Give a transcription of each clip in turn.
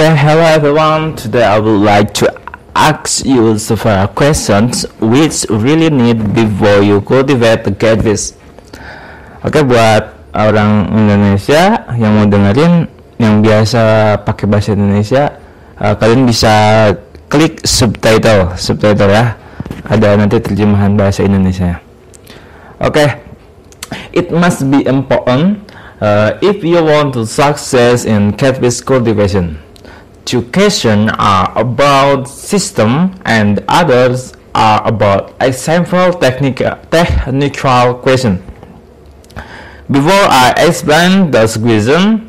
Okay, hello everyone. Today I would like to ask you several questions which really need before you cultivate the catfish. Oke, buat orang Indonesia yang mau dengerin yang biasa pakai bahasa Indonesia, uh, kalian bisa klik subtitle, subtitle ya. Ada nanti terjemahan bahasa Indonesia. Oke, it must be important uh, if you want to success in catfish cultivation. Questions are about system and others are about example technical technical question. Before I explain the question,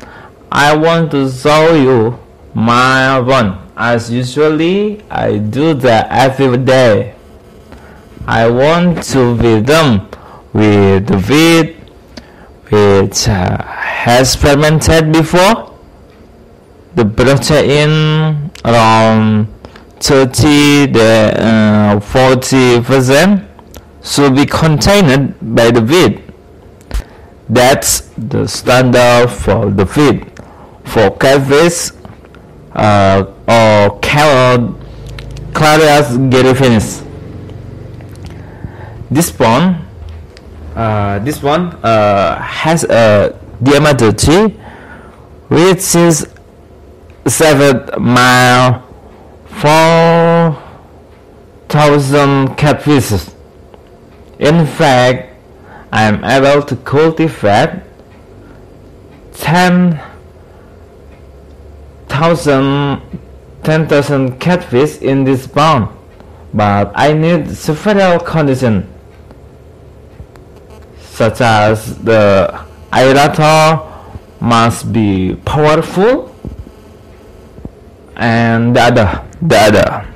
I want to show you my one. As usually, I do that every day. I want to feed them with the feed which uh, has fermented before the protein around 30 to uh, 40 percent should be contained by the feed. That's the standard for the feed. For catfish uh, or carrot, Clarias gariepinus. This one, uh, this one uh, has a diameter T, which is seven mile four thousand catfishes. In fact, I am able to cultivate ten thousand ten thousand catfish in this pond, but I need several conditions such as the aerator must be powerful and the other the other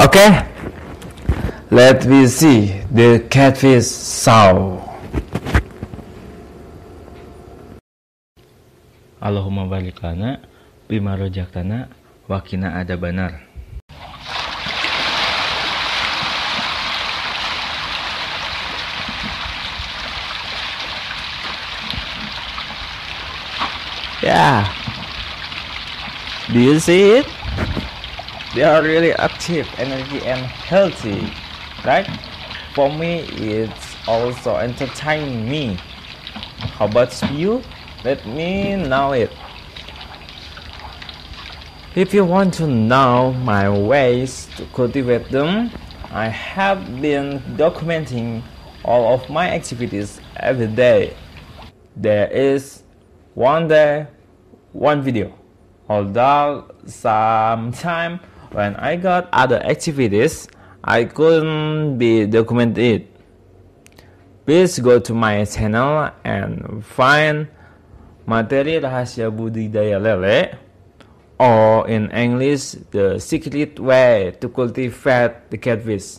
okay let me see the catfish saw Allahumma barik lana bima rojaktana wakina ada benar yeah do you see it? They are really active energy and healthy right? For me it's also entertaining me. How about you? Let me know it. If you want to know my ways to cultivate them i have been documenting all of my activities every day. There is one day one video although sometime when I got other activities I couldn't be documented. Please go to my channel and find materi rahasia budidaya lele or in English the secret way to cultivate the catfish.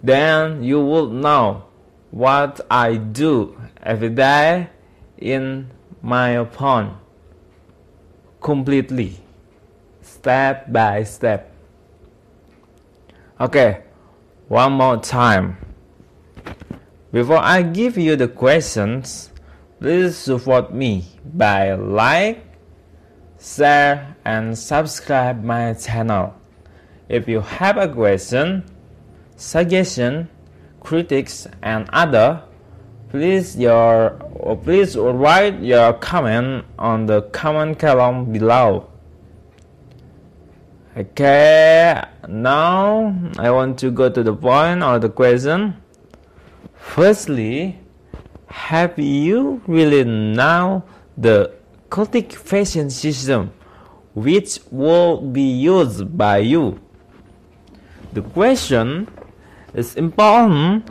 Then you will know what I do every day in my pond completely step by step. Okay one more time. Before I give you the questions please support me by like share and subscribe my channel. If you have a question suggestion critics and other please your please write your comment on the comment column below. Okay now i want to go to the point or the question. Firstly have you really now the cultivation system which will be used by you? The question is important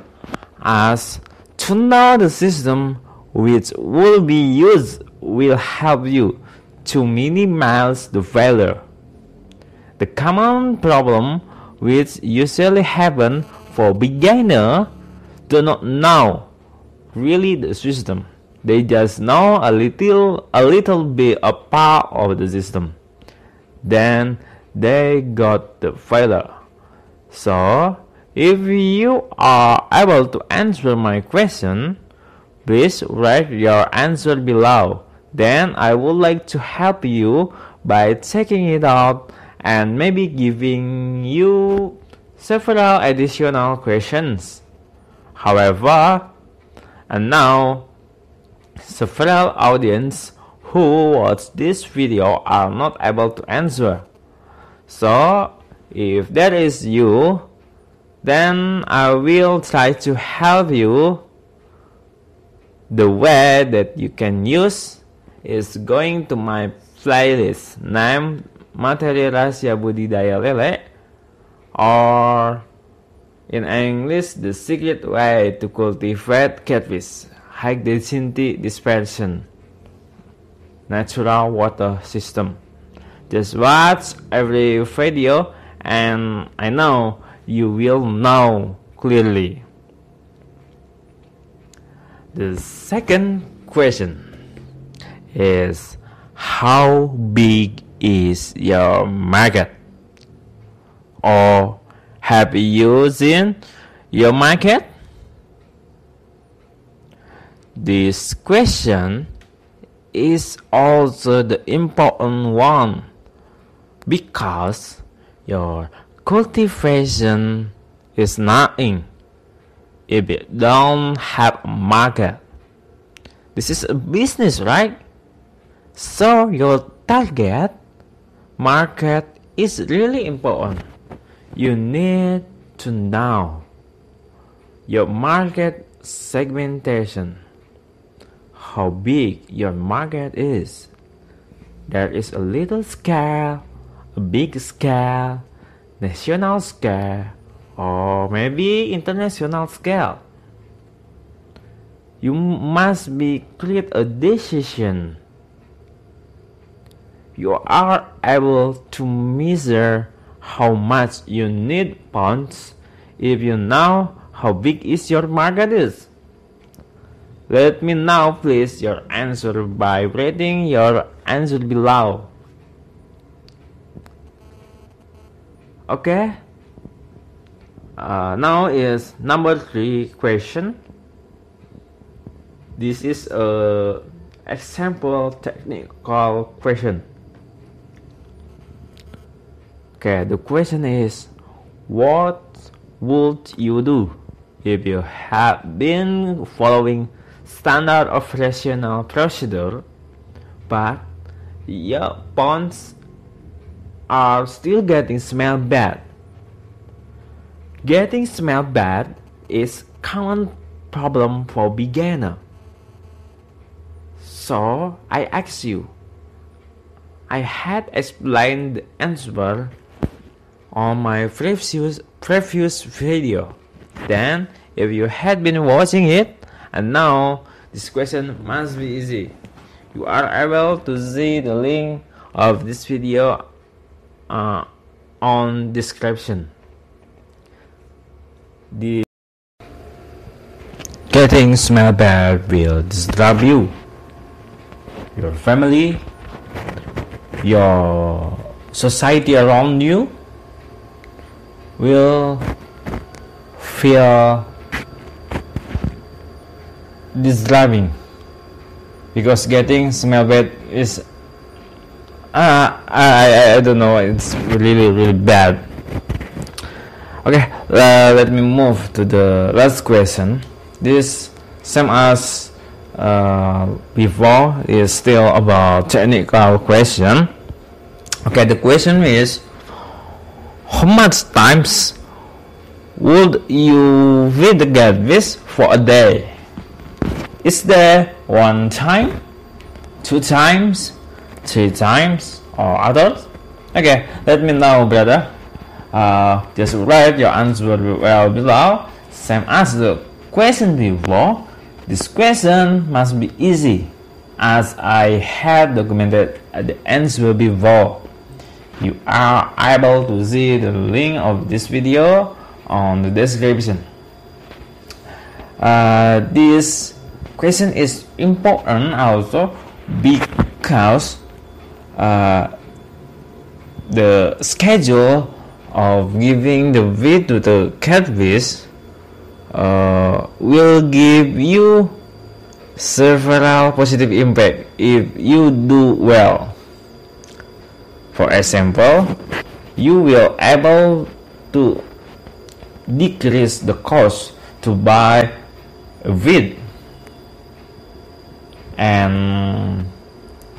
as to know the system which will be used will help you to minimize the failure. The common problem which usually happen for beginner do not know really the system. They just know a little a little bit a part of the system. Then they got the failure. So if you are able to answer my question, please write your answer below. then I would like to help you by checking it out and maybe giving you several additional questions. However, and now several audience who watch this video are not able to answer. So, if that is you, then I will try to help you. The way that you can use is going to my playlist. Named Materi Rahasia Budidaya Lele or in English the secret way to cultivate catfish. High density dispersion. Natural water system. Just watch every video and I know you will know clearly. The second question is how big is your market? Or have you seen your market? This question is also the important one because your cultivation is nothing if you don't have a market. This is a business, right? So your target market is really important. You need to know your market segmentation, how big your market is. There is a little scale, a big scale, national scale, or maybe international scale. You must be create a decision you are able to measure how much you need pounds if you know how big is your market is. Let me now please your answer by writing your answer below. Okay. Uh, now is number three question. This is a example technical question. Okay, the question is what would you do if you have been following standard operational procedure but your ponds are still getting smell bad? Getting smell bad is common problem for beginner. So I ask you, I had explained the answer on my previous previous video. Then, if you had been watching it, and now this question must be easy. You are able to see the link of this video uh, on description. The getting smell bad will disturb you, your family, your society around you, will feel disturbing because getting smell bad is uh, I, I don't know it's really really bad. Okay uh, let me move to the last question. This same as uh, before is still about technical question. Okay the question is how much times would you the catfish for a day? Is there one time, two times, three times, or others? Okay, let me know, brother. Uh, just write your answer well below. Same as the question before. This question must be easy, as I had documented the answer before you are able to see the link of this video on the description uh, this question is important also because uh, the schedule of giving the feed to the catfish uh, will give you several positive impact if you do well. For example, you will able to decrease the cost to buy wheat and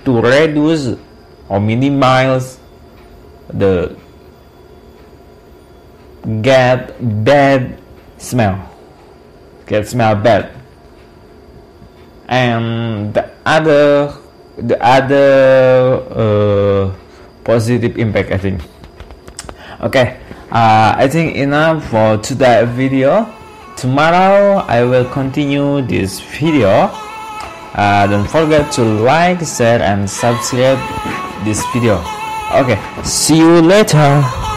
to reduce or minimize the get bad smell. Get smell bad. And the other the other uh, positive impact I think. Okay uh, I think enough for today video. Tomorrow I will continue this video. Uh, don't forget to like share and subscribe this video. Okay see you later